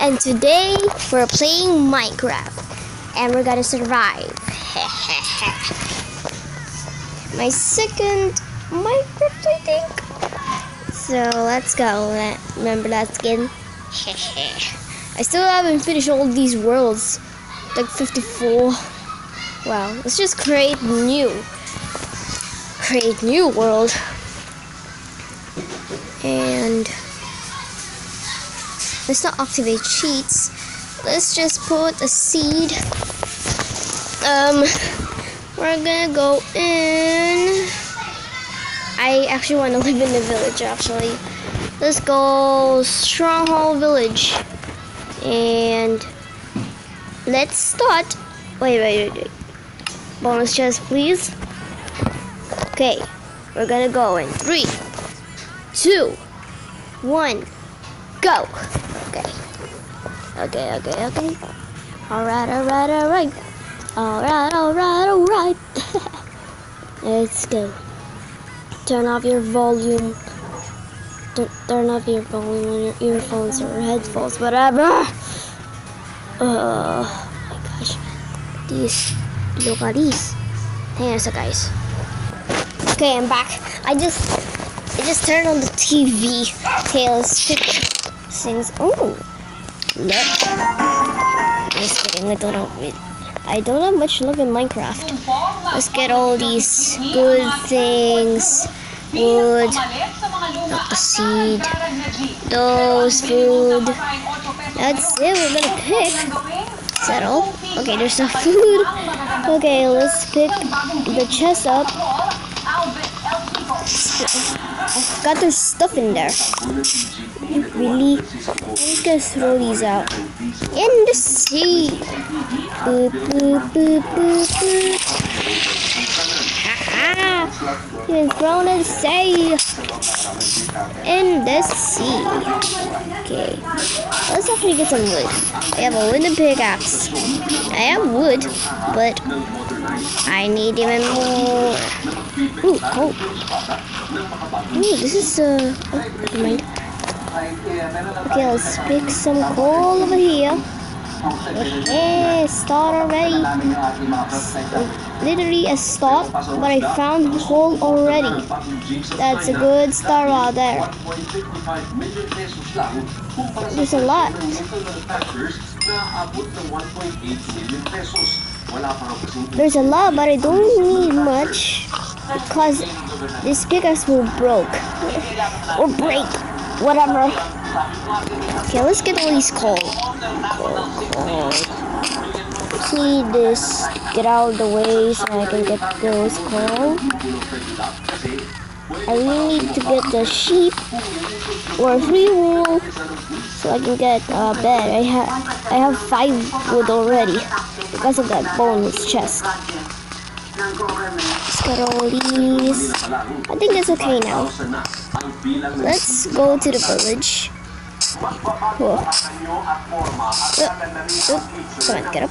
and today we're playing Minecraft, and we're gonna survive. My second Minecraft, I think. So let's go. Remember that skin? I still haven't finished all these worlds, like 54. Wow, let's just create new, create new world, and let's not activate cheats. Let's just put a seed. Um, we're gonna go in. I actually want to live in the village. Actually, let's go Stronghold Village, and let's start. Wait, wait, wait, wait. Bonus chest, please. Okay, we're gonna go in three, two, one, go. Okay. Okay, okay. Alright, alright, alright. Alright, alright, alright. Let's go. Turn off your volume. Tur- Turn off your volume on your earphones or headphones, whatever. Uh, oh my gosh. These, look at these. A sec, guys. Okay, I'm back. I just, I just turned on the TV. Tails sings. Oh, look. Just kidding. I don't know. I don't have much love in Minecraft. Let's get all these good things. Wood, Not the seed, those food. That's it. We're gonna pick. All? Okay, there's no food. Okay, let's pick the chest up. I've got their stuff in there. Really? Just gonna throw these out. In the sea. Boop, boop, boop, boop, boop. Ha-ha. Even thrown in the sea. In the sea. Okay. Let's actually get some wood. I have a wooden pickaxe. I have wood, but I need even more. Ooh, coal. Ooh, this is uh. Oh. Okay, let's pick some coal over here. Okay, start already. Literally a start, but I found coal already. That's a good start out there. There's a lot. There's a lot, but I don't need much because this pickaxe will broke or break, whatever. Okay, let's get all these coal. Coal, coal. Need this get out of the way so I can get those coal. I need to get the sheep or three wool so I can get a bed. I have I have five wood already because of that bonus chest. I think it's okay now. Let's go to the village. Up. Come on, get up.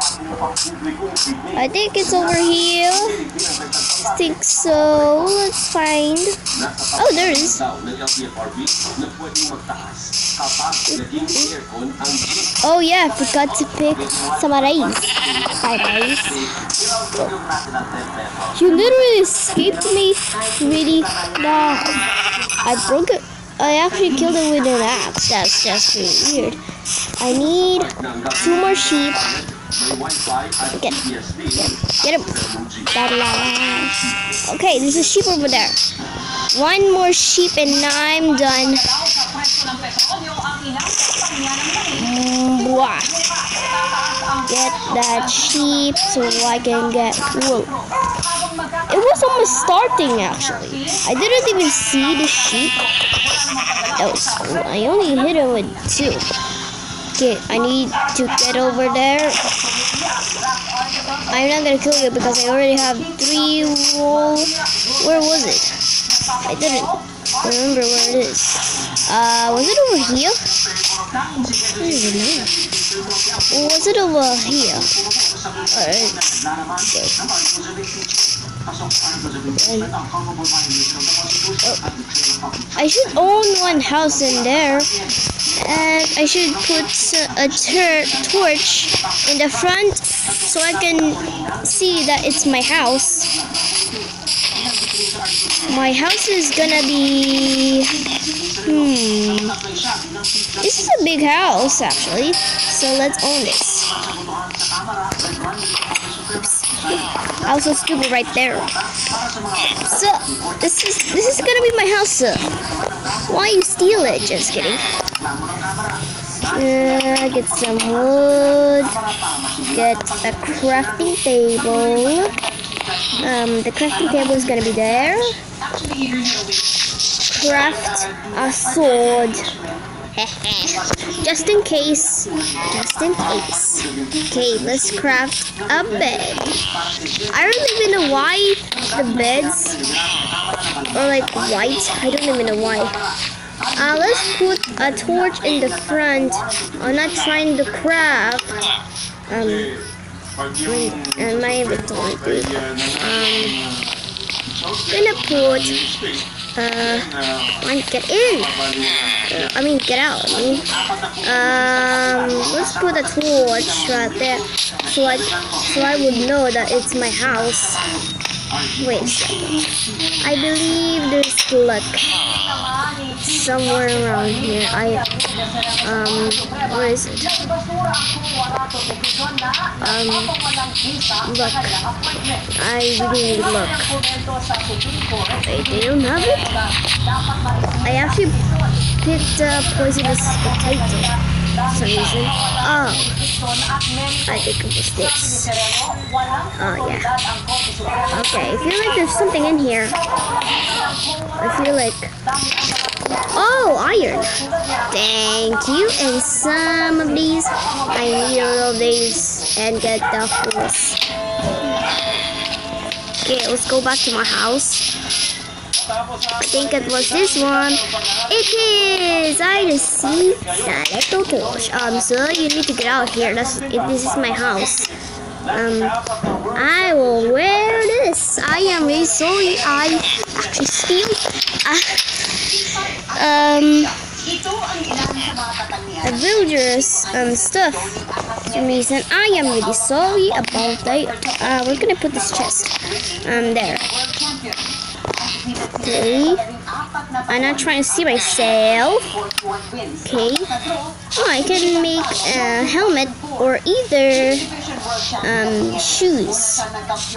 I think it's over here. I think so. Let's find. Oh, there it is. Oh yeah, I forgot to pick some rice. You literally escaped me. Really? Nah. I broke it. I actually killed it with an axe. That's just really weird. I need two more sheep. Get, get, him. Okay, there's a sheep over there. One more sheep and I'm done. Get that sheep so I can get wool. It was almost starting actually. I didn't even see the sheep. That was cool. I only hit it with two. Okay, I need to get over there. I'm not gonna kill you because I already have three wool. Where was it? I didn't remember where it is. Uh, was it over here? I don't even know. Was it over here? Alright. Okay. I should own one house in there. And I should put a torch in the front so I can see that it's my house. My house is gonna be... Hmm... This is a big house, actually. So let's own this. I was so stupid right there. So, this is this is gonna be my house, sir. Why you steal it? Just kidding. Uh, get some wood. Get a crafting table. Um, the crafting table is gonna be there. Craft a sword. just in case. Just in case. Okay, let's craft a bed. I don't even know why the beds are like white. I don't even know why. Uh, let's put a torch in the front. I'm not trying to craft. Um, and my inventory. Um, gonna put uh, fine, get in. Uh, I mean, get out. I mean, um, let's put a torch right there, so I, so I would know that it's my house. Wait a second. I believe there's luck somewhere around here. I, um, where is it? Um, look. I really need luck. Wait, they don't have it? I actually picked a poisonous potato for some reason. Oh, I think it was this. Oh, yeah. Okay, I feel like there's something in here. I feel like Oh, iron. Thank you. And some of these, I need all of these and get the horse. Okay, let's go back to my house. I think it was this one. It is! I just see that little torch. Um, so you need to get out here. That's this is my house. Um, I will wear this. I am really sorry. I actually steal. Uh, um, the villagers um, stuff. Some reason, I am really sorry about that. Uh, we're gonna put this chest um there. Okay. I'm not trying to see myself. Okay. Oh, I can make a helmet or either um, shoes.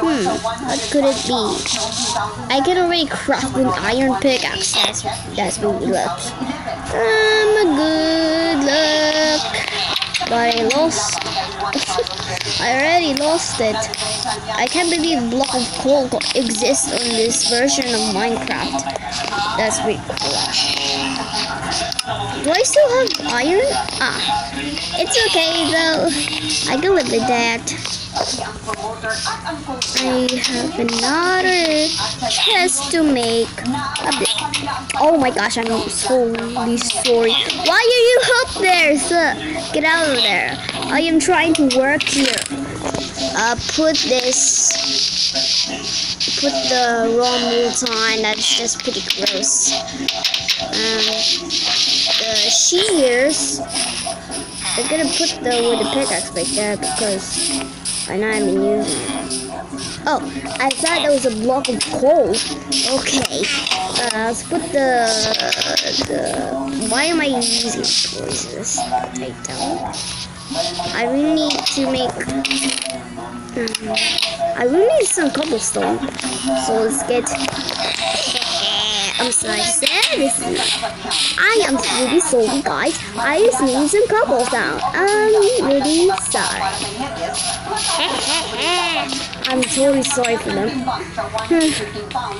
Hmm, what could it be? I can already craft an iron pickaxe. That's, really luck. Um, good luck. But I lost. I already lost it. I can't believe block of coal exists on this version of Minecraft. That's cool. Do I still have iron? Ah, it's okay though. I can live with that. I have another chest to make a bit. Oh my gosh, I'm so sorry. Why are you up there, sir? Get out of there. I am trying to work here. Uh, put this, put the raw meat on. That's just pretty gross. Um, the shears. I'm gonna put the wooden pickaxe right there because and I'm using it. Oh, I thought that was a block of coal. Okay. Uh, let's put the, the... Why am I using poisonous potato? I really need to make... Um, I really need some cobblestone. So let's get... I'm sorry, this I am really sorry, guys. I just need some cobblestone. I'm really sorry. I'm totally sorry for them.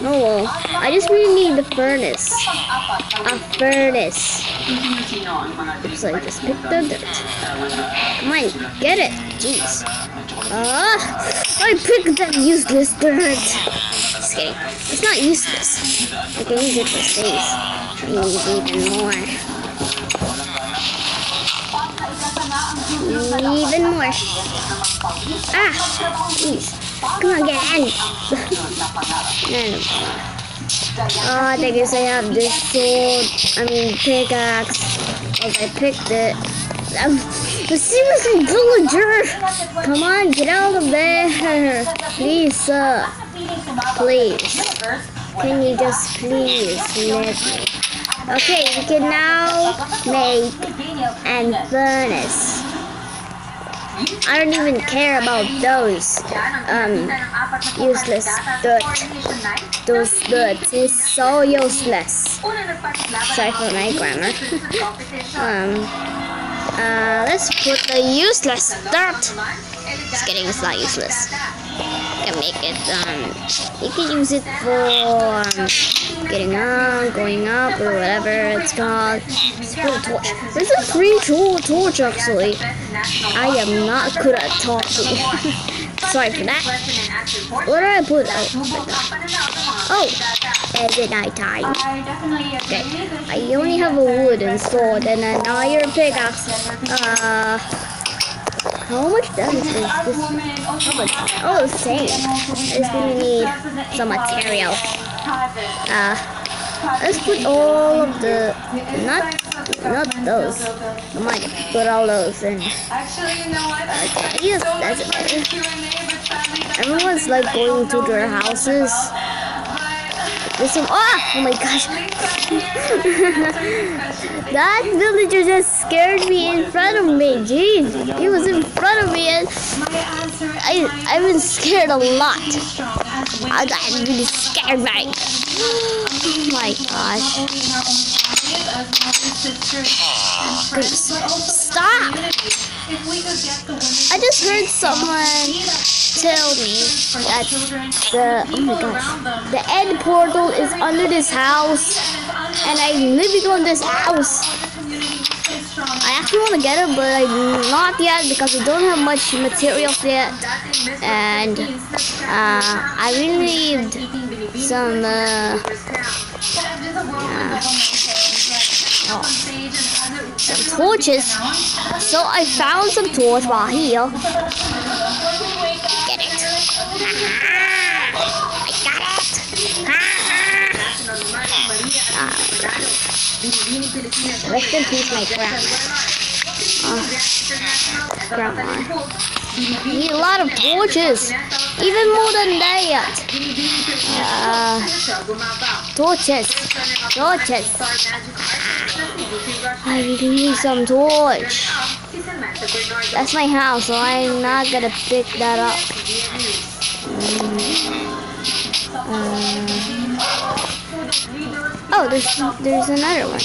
oh well. I just really need the furnace. A furnace. Oops, I just picked the dirt. Come on, get it. Jeez. Ah, I picked that useless dirt. Just kidding. It's not useless. I can use it for space. Even more. Even more. Ah! Jeez. Come on, get in. Oh, I guess I have this sword. I mean, pickaxe. Because I picked it. I'm seriously villager! Come on, get out of there! Please, sir. Please. Can you just please let me? Okay, we can now make an furnace. I don't even care about those um useless dirt. Those dirt is so useless. Sorry for my grammar. um, uh, let's put the useless dirt. Just kidding, it's not useless. You can make it, um, you can use it for um, getting up, going up, or whatever it's called. Put a torch. There's a free tool torch actually. I am not good at talking. Sorry for that. What did I put out? Oh, is it night time? Okay. I only have a wooden sword and an iron pickaxe. Uh, how much is this? How much? Oh, same. I just gonna need some material. Uh, let's put all of the not not those. Come on, put all those in. Okay, yes, that's better. Everyone's like going to their houses. There's some. Oh, ah! oh my gosh! that villager just scared me in front of me. Jeez, he was in front of me, and I I've been scared a lot. I got really scared, right? Oh my gosh! Stop! I just heard someone tell me that the oh my gosh, the end portal is under this house, and I'm living on this house. I actually want to get it, but I'm not yet because I don't have much materials yet, and uh, I really need some. Uh, uh, some torches. So I found some torch while here. Get it. I got it. Uh, rest in peace, my grandma. Uh, grandma. Need a lot of torches. Even more than that. Uh, torches. Torches. I need some torch. That's my house, so I'm not gonna pick that up. Um, oh, there's there's another one.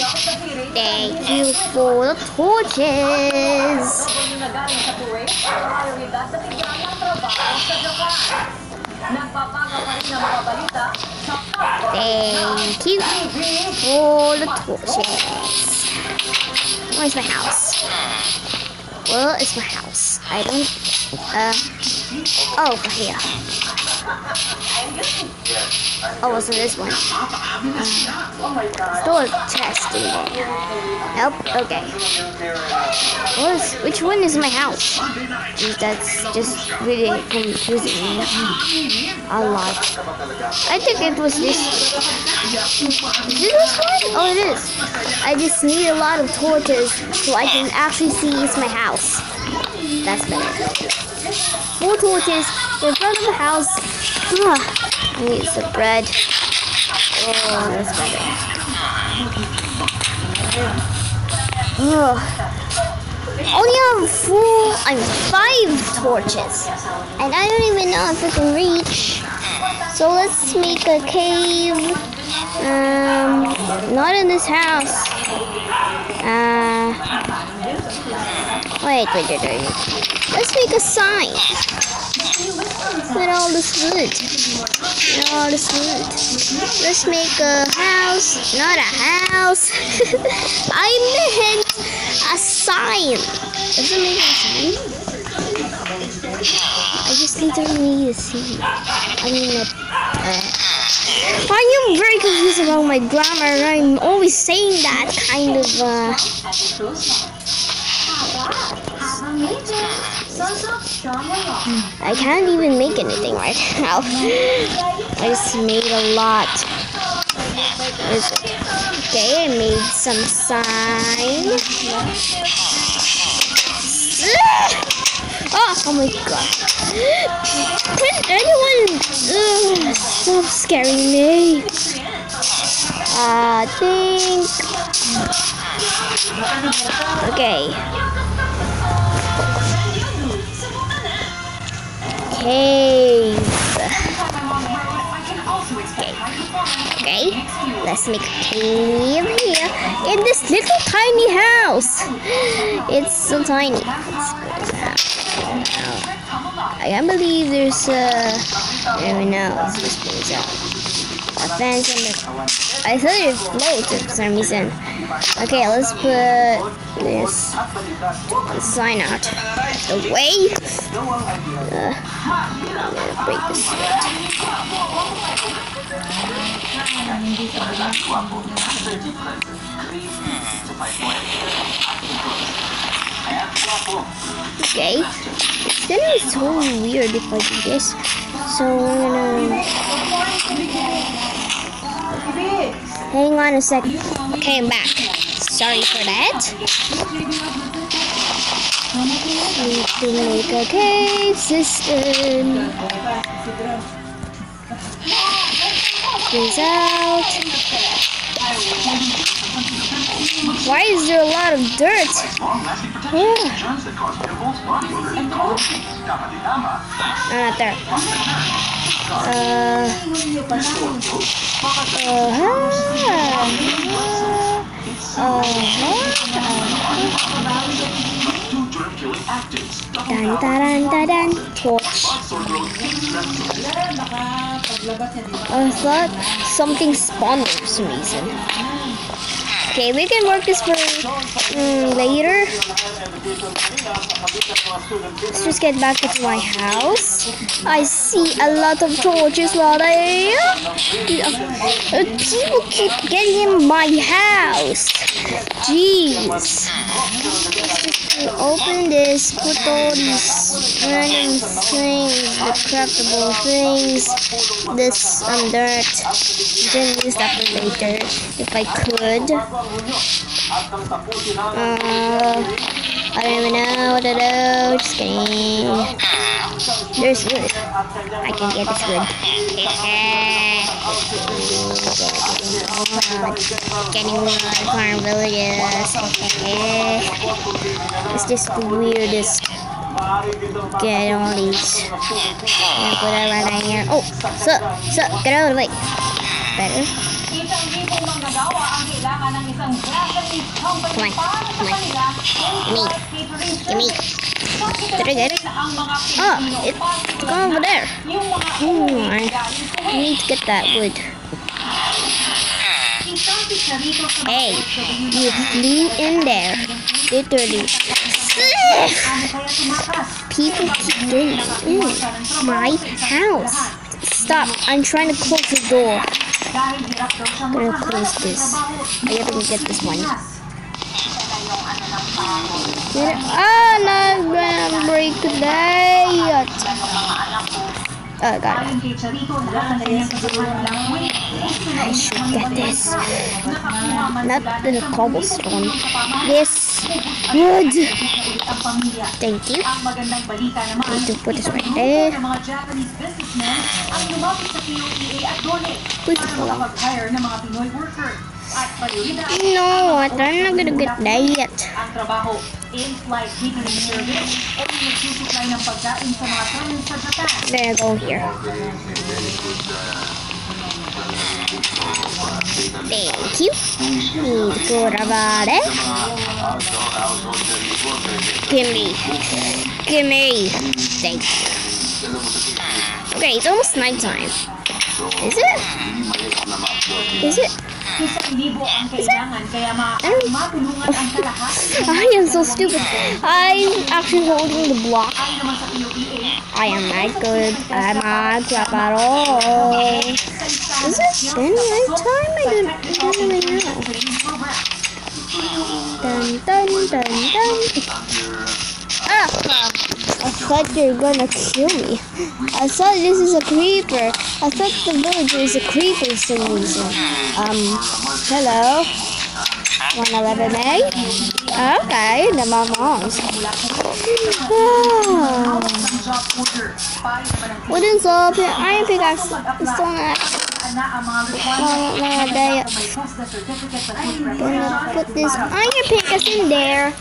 Thank you for the torches. Thank you for the torches. Where's my house? Well, it's my house. I don't. Uh. Oh, here. Oh, was it this one? Chest in there. Nope. Okay. What is, which one is my house? That's just really confusing a lot. I think it was this. Is this one? Oh, it is. I just need a lot of torches so I can actually see it's my house. That's better. Four torches in front of the house. Ugh. I need some bread. Oh, that's better. Only have four, I'm five torches. And I don't even know if I can reach. So let's make a cave. Um, not in this house. Uh, wait, wait, wait, wait. Let's make a sign. With all this wood. With all this wood. Let's make a house. Not a house. I meant a sign. Does it make a sign? I just need a sign. I mean, a, uh, I am very confused about my grammar. I'm always saying that kind of. Uh, I can't even make anything right now. I just made a lot. Okay, I made some sign. Oh, oh my god. Can anyone ugh, stop scaring me? Uh, I think. Okay. Cave. Okay, let's make a cave here in this little tiny house. It's so tiny. I can't believe there's. Let's just put this out. Fence and the. I thought it floats for some reason. Okay, let's put this sign out the way. Uh, I'm gonna break this. Okay. It's gonna so weird if I do this. So we're gonna hang on a sec. Okay, I'm back. Sorry for that. To make a cave system. This out. Why is there a lot of dirt? Yeah. No, not there. Uh, uh-huh. Dun, dun, dun, dun, torch. I thought something spawned for some reason. Okay, we can work this for mm, later. Let's just get back into my house. I see a lot of torches while I... Uh, people keep getting in my house. Jeez. Open this, put all these random things, the craftable things, this um, dirt. Then use that for later if I could. Uh, I don't even know what to do. Just kidding. There's wood. I can get this wood. Getting wood, farm villages. it's just the weirdest. Get all these. And put it right here. Oh, sup, sup, get out of the way. Better. Come on, come on. Gimme, gimme. Did I get it? Oh, it's gone over there. Oh, I need to get that wood. Hey, you flew in there. Literally. People keep getting in my house. Stop. I'm trying to close the door. I'm gonna close this. I gotta get this one. Get it? Ah, not gonna break that. Oh, I got it. I should get this. Not the cobblestone. This wood. Thank you. Need to put this right there. Put it along. No, I'm not gonna get that. ang trabaho in-flight catering service o pinagsusupply ng pagkain sa mga tunnel sa Japan. There, go here. Thank you. Need go about it. Gimme. Gimme. Thank you. Okay, it's almost nighttime. Is it? Is it? Is it? I am so stupid. I'm actually holding the block. I am not good. I'm not crap at all. Is it been nighttime? I don't, I don't really know. Dun dun dun dun. Ah! I thought you were gonna kill me. I thought this is a creeper. I thought the villager is a creeper for some reason. Um, hello? Wanna egg? Okay, the mom's. Ang job order. Payo naman ang Wooden saw, iron pickaxe, stone axe. Food Gonna put this iron pickaxe in there,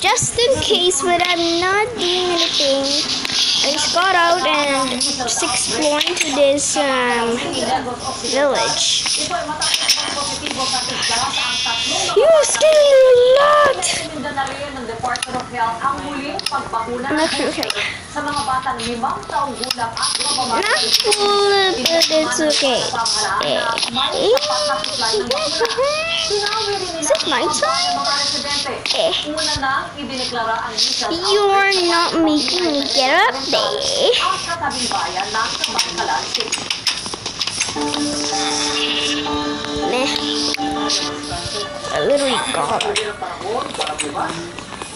just in case, but I'm not doing anything. I just got out and just exploring to this um, village. You scared me a lot! Okay. Sa mga batang limang taong gulang at Not full, but it's okay. Eh, ng Is it my time? Eh. You're not making me get up there.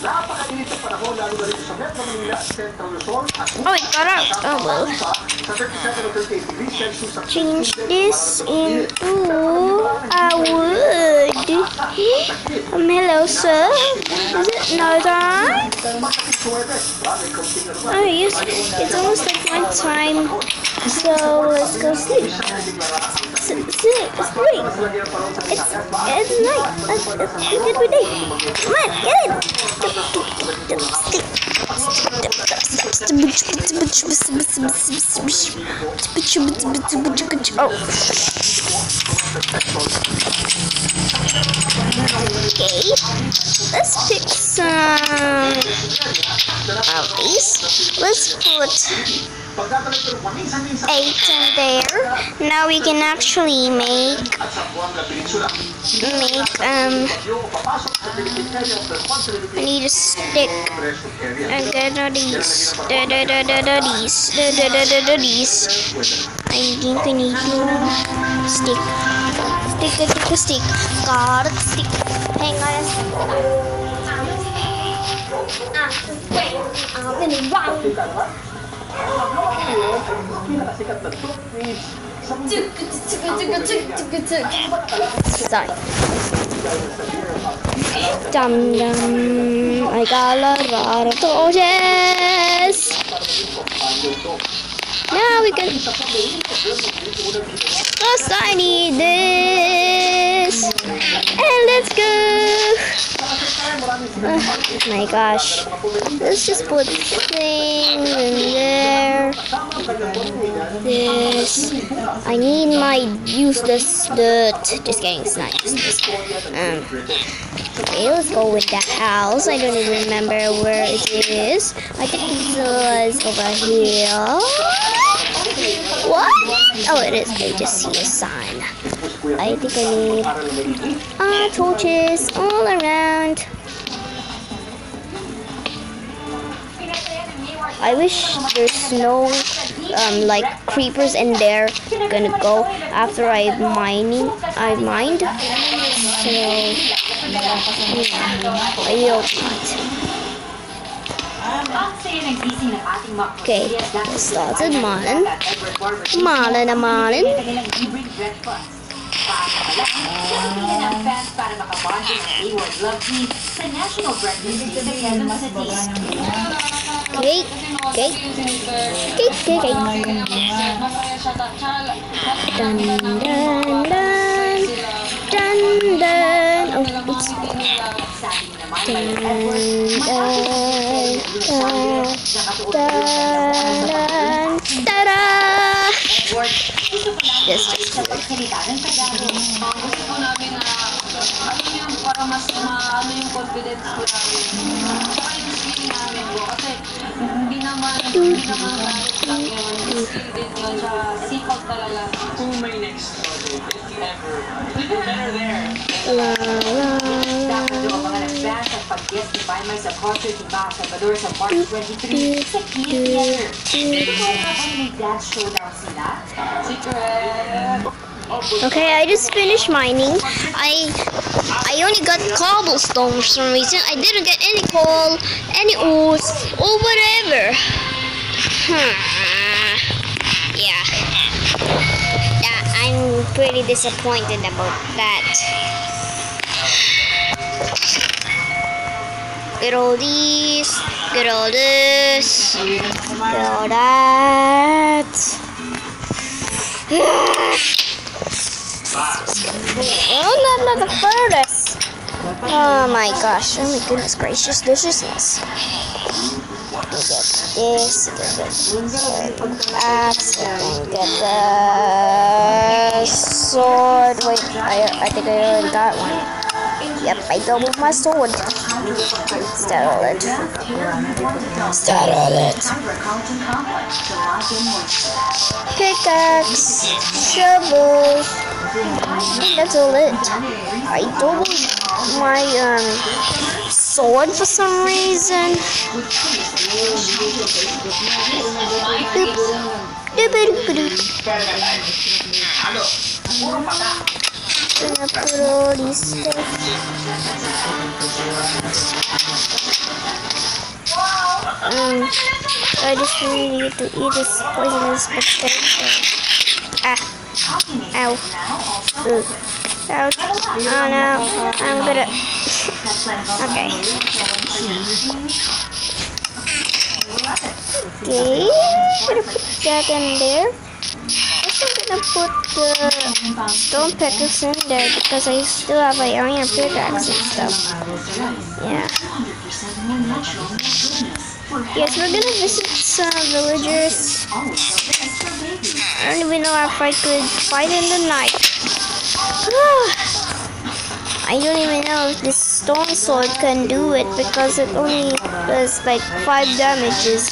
Ang katabing bayan ng Kabankalan City. Meh. I literally got it. Oh, it got out. Oh well. Change this into a wood. Um, hello, sir. Is it no time? Oh, yes. It's almost like my time. So let's go sleep. S- sleep. Sleep. It's it's night. It's, good day. Come on, get in. Oh. Okay. Let's pick some of these. Let's put eight in there. Now we can actually make make um I need a stick. I'm gonna these. Da da da da da these. Da da da da da these. I think I need to stick. Stick, stick, stick, stick. It, stick. Hang on. Sorry. Dum dum. I got a lot of torches. Now we can. Plus, I need this. And let's go. Oh my gosh. Let's just put things in there. This. I need my useless dirt. Just getting useless. Um, okay, let's go with the house. I don't even remember where it is. I think it was over here. What? Oh, it is. I just see a sign. I think I need uh, torches all around. I wish there's no um, like creepers in there gonna go after I mining I mined. So yeah, I hope not. Okay, started mine. at Edward Barbers Mala na malin. kanilang libreng breakfast. Paano pala, ang fans para makabonding ang Hayward Love Team sa National Breakfast Day sa Quezon City. Cake, cake, cake, cake, cake. Dun dun dun dun dun. Oh, oops. Sabi naman, Dun Edward, dun dun ko lang Yes, ng Tagalog. gusto ko namin na ano yung para mas maano yung confidence ko namin. Tsaka yung skill namin ko. Kasi hindi naman, hindi naman kahit lang yun. Skill din yun. Tsaka sipag talaga. Who may next if ever better there? La la la. Pag-guest sa March 23 sa Theater. May dance sila? Secret! Okay, I just finished mining. I I only got cobblestone for some reason. I didn't get any coal, any ores, or whatever. Hmm. Yeah. Yeah, I'm pretty disappointed about that. Get all these, get all this, get all that. Oh, not the furthest. Oh my gosh. Oh my goodness gracious deliciousness. Get this, get the axe, and get the sword. Wait, I, I think I already got one. Yep, I doubled my sword. Startle it. Startle it. Pickaxe, shovel. That's all it. I doubled my um sword for some reason. Boop. Doop-a-doop-a-doop. Gonna Um, I just need to eat this poisonous potato. Ah. Ow. Ugh. Ouch. Oh no. I'm gonna. okay. Okay. Put that in there. Also gonna put the stone pickaxe in there because I still have my iron pickaxe and stuff. Yeah. Yes, we're gonna visit some villagers. I don't even know if I could fight in the night. I don't even know if this stone sword can do it because it only does like five damages.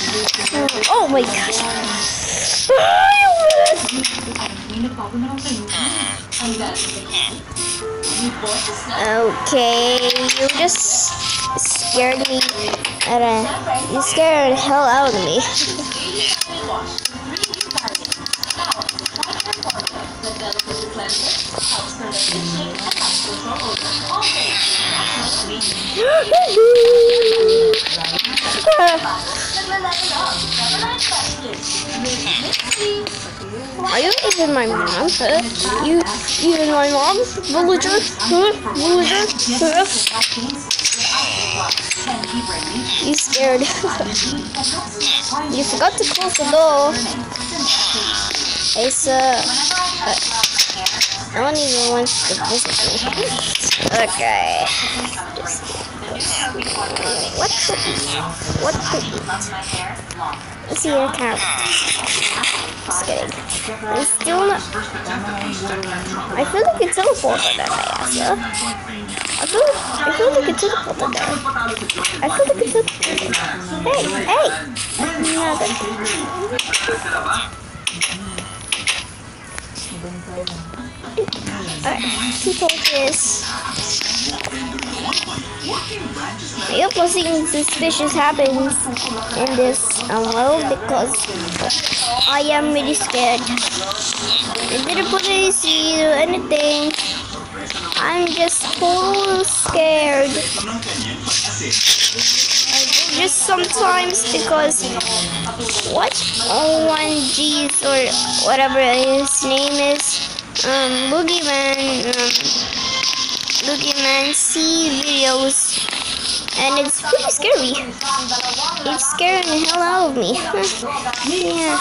Oh my gosh. Okay, you just scared me. Uh, you scared the hell out of me. Are you even my mom? Huh? You even my mom? Villager? Huh? Villager? Huh? You scared. you forgot to close the door. Hey, sir. No one even wants to visit me. Okay. What eat? What eat? Let's see your carrot. Just kidding. I'm still not. I feel like it's teleported there, I answer. I feel, I feel like it's teleported there. I feel like it's teleported. Hey, hey! Nothing. Alright, people this. I hope nothing suspicious happens in this um, world because I am really scared. I didn't put any seed or anything. I'm just so scared. Just sometimes because what? Oh, one G's or whatever his name is. Um, Boogeyman. Um, Boogeyman see videos and it's pretty scary. It's scaring the hell out of me. yeah,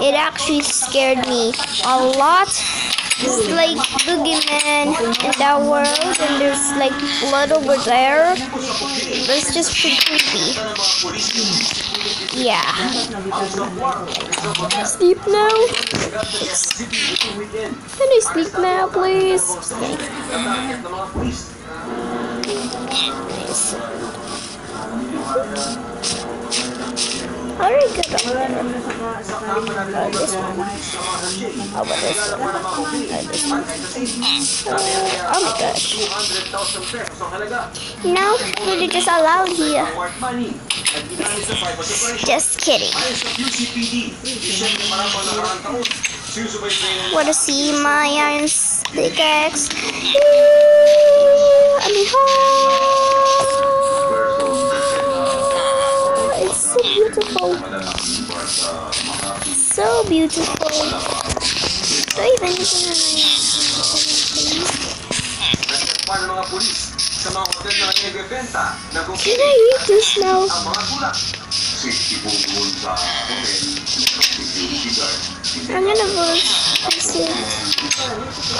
it actually scared me a lot. It's like boogeyman in that world, and there's like blood over there. It's just pretty creepy. Yeah. Sleep now. Can I sleep now, please? Just kidding. Alright, good. Uh, this one. How about this one? This one. Uh, oh. No, really just allowed here. Just kidding. Wanna see my iron pickaxe? I'm home. Beautiful. So beautiful. So even Can I eat this now? I'm gonna vote this is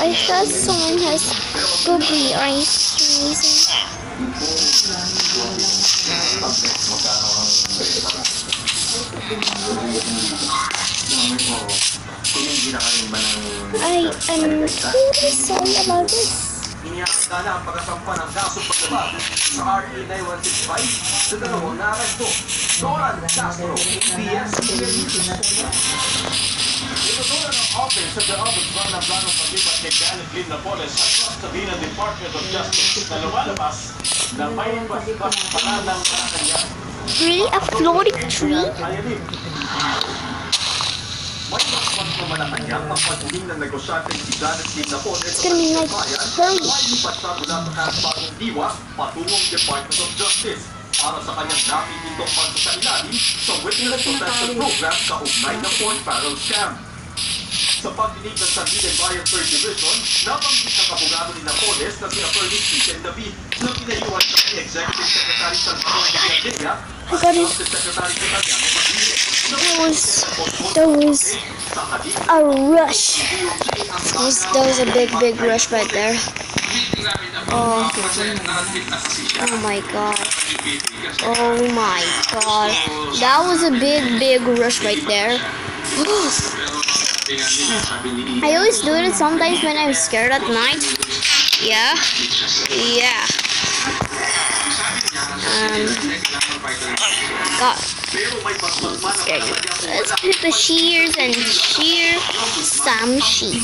I thought someone has googly eyes reason. Kung hindi na kayo ba ng I am really sorry about this. Iniakta na ang pagkasampa ng kaso paglabag sa RA 9165 sa dalawang naaresto. Doran Castro, ABS, Inutulan ng Office of the Ombudsman ang planong paglipat kay Janet Lynn Napoles sa custody ng Department of Justice na lumalabas na may basbas pala ng Malacanang tree? A floating tree? It's gonna be like very... para sa kanyang napitintong pagkakailalim sa Witness Protection Program kaugnay ng Porn Barrel Scam. Sa pagdinig ng Sandiganbayan 3rd Division, nabanggit ng abogado ni Napoles na Stephen David na pinayuan ni Executive Secretary Salvador Villadilla I got it. Justice Secretary Vitaliano Aguirre. That was that was a rush. That was, that was a big big rush right there. Oh, oh my god. Oh my god. That was a big big rush right there. I always do it sometimes when I'm scared at night. Yeah. Yeah. Um, God. Let's put the shears and shear some sheep.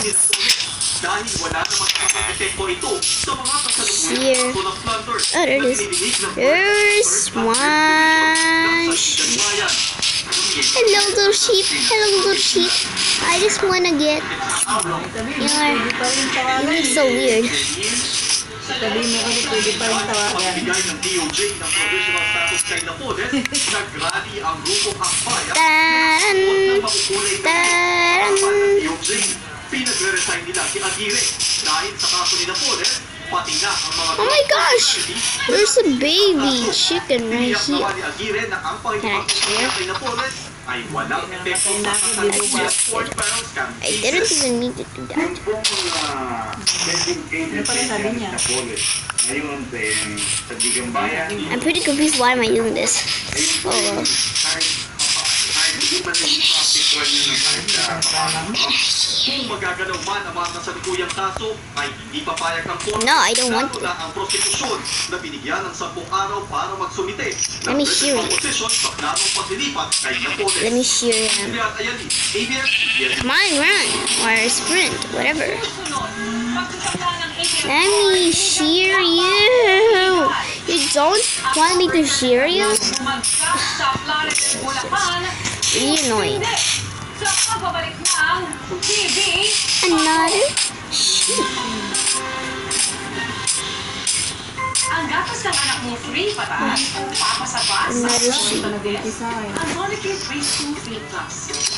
Planters Oh, there it is. There's one. Hello, little sheep. Hello, little sheep. I just wanna get. You know, it's so weird. Sabihin mo kasi pwede pa rin tawagan. Pagbigay ng DOJ ng provisional status kay Napoles, nagrally ang Taran, ng makukulay na taran. harapan ng DOJ. Pinagre-resign nila si Aguirre dahil sa kaso ni Napoles, Oh my gosh! There's a baby chicken right here. Farrell scam I didn't even need to do that. I'm pretty confused why am I doing this. Oh well. Yung kahit, kahit hindi man yung traffic nyo ng kahit sa papalang mo. Kung magagalaw man ang mga kasalukuyang kaso, ay hindi papayag ng korte. No, I don't want to. ang prostitusyon na binigyan ng 10 araw para magsumite Let me hear it. sa planong paglilipat kay Napoles. Let me shear him. Come on, run or sprint, whatever. Let me shear you. You don't want me to shear you? Really annoying. Sa pagbabalik ng TV, Another sheep. ang gatas ng anak mo free pataas o papasabas sa Another sheep. Nag-umpisa eh. Ang Molecule Free School Free Plus.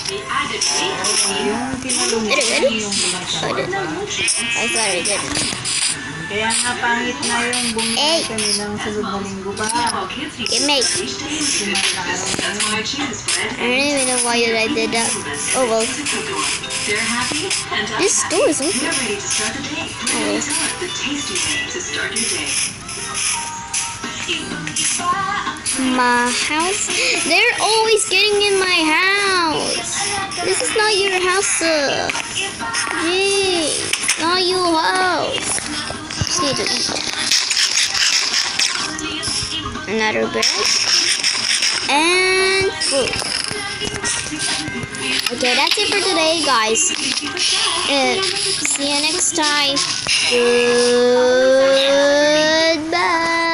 May added weight protein Yung kinulong mo, Did it really? yung Oh, I did. Ng nutrients. I I did. Kaya nga pangit na yung bumili kami ng sunod na linggo pa. Now, kids need It makes. to reach the age I choose bread. I don't even know why I did that. Oh well. They're happy This store is open. We're ready to start the day. Oh. Tell the tasty way to start your day. My house. They're always getting in my house. This is not your house, sir. Yay. Not your house just need to eat. Another bread. And food. Okay, that's it for today, guys. Uh, see you next time. Goodbye.